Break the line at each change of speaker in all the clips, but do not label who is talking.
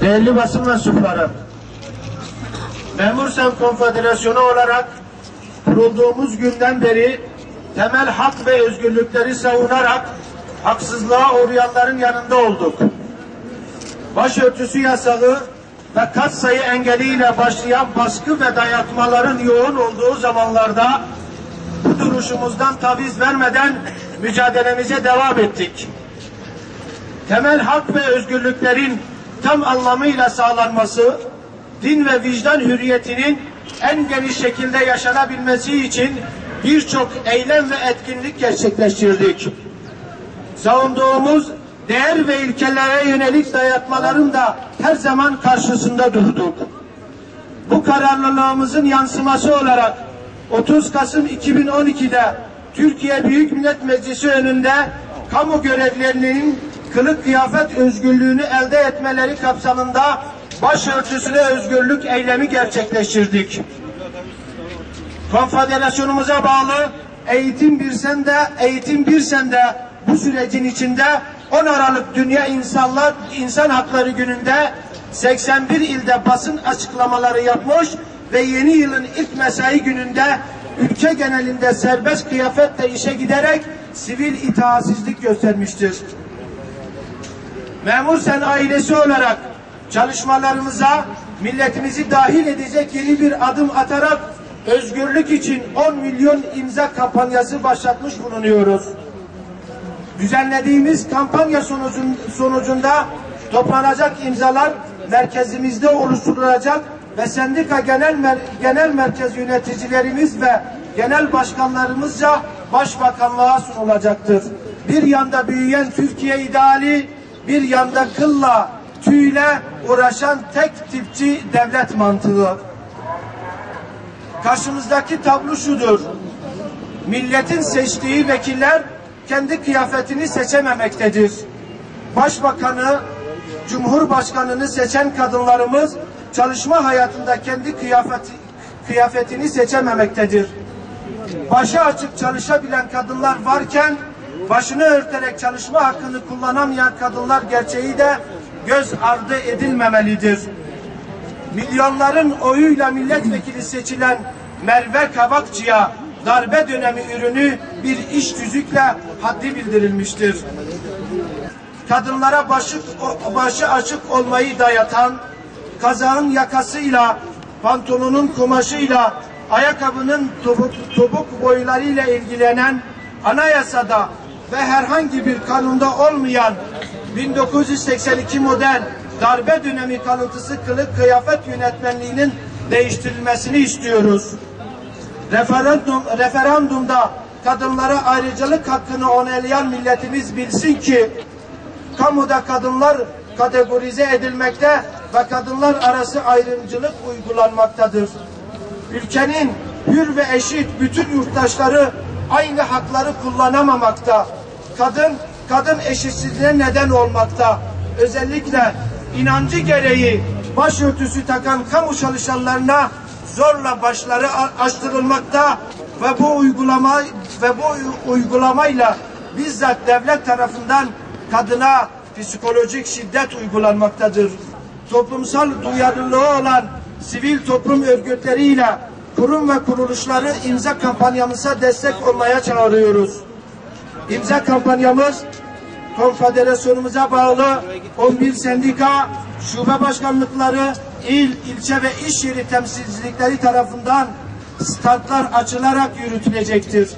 Değerli basın mensupları, Memur Sen Konfederasyonu olarak kurulduğumuz günden beri temel hak ve özgürlükleri savunarak haksızlığa uğrayanların yanında olduk. Başörtüsü yasağı ve kat sayı engeliyle başlayan baskı ve dayatmaların yoğun olduğu zamanlarda bu duruşumuzdan taviz vermeden mücadelemize devam ettik. Temel hak ve özgürlüklerin tam anlamıyla sağlanması, din ve vicdan hürriyetinin en geniş şekilde yaşanabilmesi için birçok eylem ve etkinlik gerçekleştirdik. Savunduğumuz değer ve ilkelere yönelik dayatmaların da her zaman karşısında durduk. Bu kararlılığımızın yansıması olarak 30 Kasım 2012'de Türkiye Büyük Millet Meclisi önünde kamu görevlilerinin kılık kıyafet özgürlüğünü elde etmeleri kapsamında başörtüsüne özgürlük eylemi gerçekleştirdik. Konfederasyonumuza bağlı Eğitim Bir Sen'de, Eğitim Bir Sen'de bu sürecin içinde 10 Aralık Dünya İnsanlar İnsan Hakları Günü'nde 81 ilde basın açıklamaları yapmış ve yeni yılın ilk mesai gününde ülke genelinde serbest kıyafetle işe giderek sivil itaatsizlik göstermiştir. Memur Sen ailesi olarak çalışmalarımıza milletimizi dahil edecek yeni bir adım atarak özgürlük için 10 milyon imza kampanyası başlatmış bulunuyoruz. Düzenlediğimiz kampanya sonucun, sonucunda toplanacak imzalar merkezimizde oluşturulacak ve sendika genel mer genel merkez yöneticilerimiz ve genel başkanlarımızca başbakanlığa sunulacaktır. Bir yanda büyüyen Türkiye ideali, bir yanda kılla, tüyle uğraşan tek tipçi devlet mantığı. Karşımızdaki tablo şudur. Milletin seçtiği vekiller kendi kıyafetini seçememektedir. Başbakanı, Cumhurbaşkanını seçen kadınlarımız çalışma hayatında kendi kıyafeti, kıyafetini seçememektedir. Başı açık çalışabilen kadınlar varken başını örterek çalışma hakkını kullanamayan kadınlar gerçeği de göz ardı edilmemelidir. Milyonların oyuyla milletvekili seçilen Merve Kavakçı'ya darbe dönemi ürünü bir iş tüzükle haddi bildirilmiştir. Kadınlara başı, başı açık olmayı dayatan, kazağın yakasıyla, pantolonun kumaşıyla, ayakkabının topuk, topuk boylarıyla ilgilenen anayasada ve herhangi bir kanunda olmayan 1982 model darbe dönemi kalıntısı kılık kıyafet yönetmenliğinin değiştirilmesini istiyoruz. Referandum, referandumda kadınlara ayrıcalık hakkını onaylayan milletimiz bilsin ki kamuda kadınlar kategorize edilmekte ve kadınlar arası ayrımcılık uygulanmaktadır. Ülkenin hür ve eşit bütün yurttaşları aynı hakları kullanamamakta. Kadın, kadın eşitsizliğine neden olmakta. Özellikle inancı gereği başörtüsü takan kamu çalışanlarına zorla başları açtırılmakta ve bu uygulama ve bu uygulamayla bizzat devlet tarafından kadına psikolojik şiddet uygulanmaktadır. Toplumsal duyarlılığı olan sivil toplum örgütleriyle kurum ve kuruluşları imza kampanyamıza destek olmaya çağırıyoruz. İmza kampanyamız konfederasyonumuza bağlı 11 sendika, şube başkanlıkları, il, ilçe ve iş yeri temsilcilikleri tarafından standlar açılarak yürütülecektir.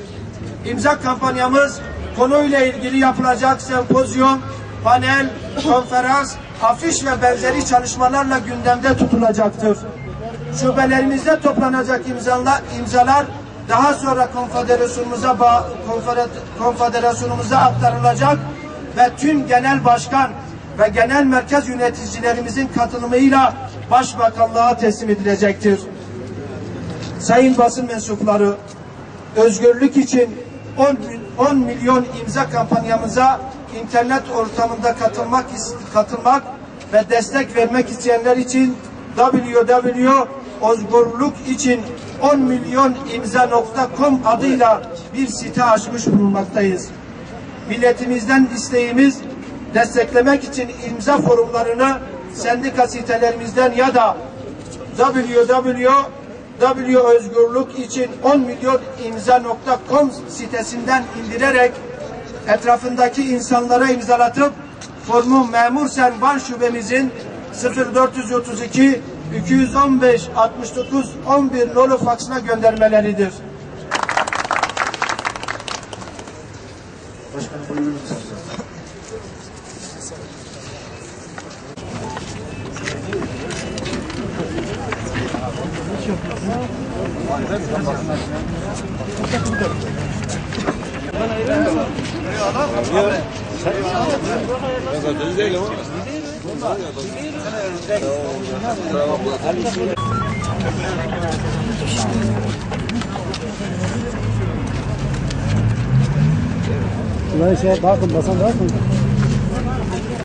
İmza kampanyamız konuyla ilgili yapılacak sempozyum, panel, konferans, afiş ve benzeri çalışmalarla gündemde tutulacaktır. Şubelerimizde toplanacak imzalar, imzalar daha sonra konfederasyonumuza konfederasyonumuza aktarılacak ve tüm genel başkan ve genel merkez yöneticilerimizin katılımıyla başbakanlığa teslim edilecektir. Sayın basın mensupları, özgürlük için 10, 10 milyon imza kampanyamıza internet ortamında katılmak katılmak ve destek vermek isteyenler için www.ozgurluk için 10 milyon imza.com adıyla bir site açmış bulunmaktayız. milletimizden isteğimiz desteklemek için imza forumlarını sendika sitelerimizden ya da www için 10 milyon imza.com sitesinden indirerek etrafındaki insanlara imzalatıp formu Memur Sen Van Şubemizin 0432 215 69 11 nolu faksına göndermeleridir. Başkanım buyurun.
Ulan şey bakın basan bakın.